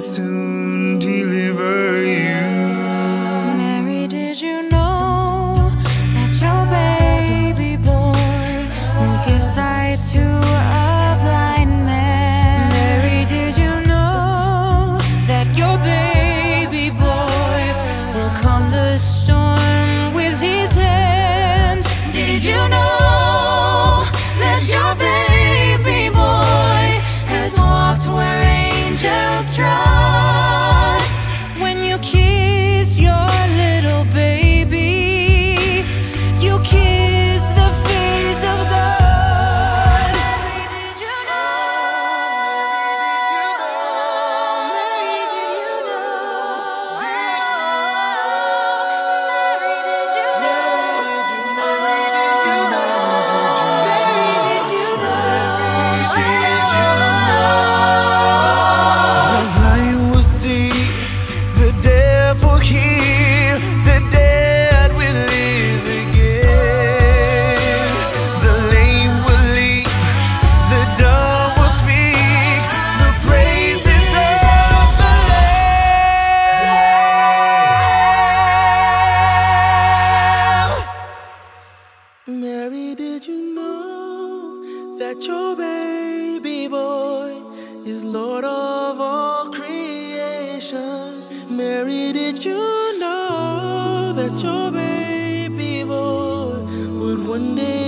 soon deliver you. Mary, did you know that your baby boy will give sight to a blind man? Mary, did you know that your baby boy will calm the storm baby boy is Lord of all creation? Mary, did you know that your baby boy would one day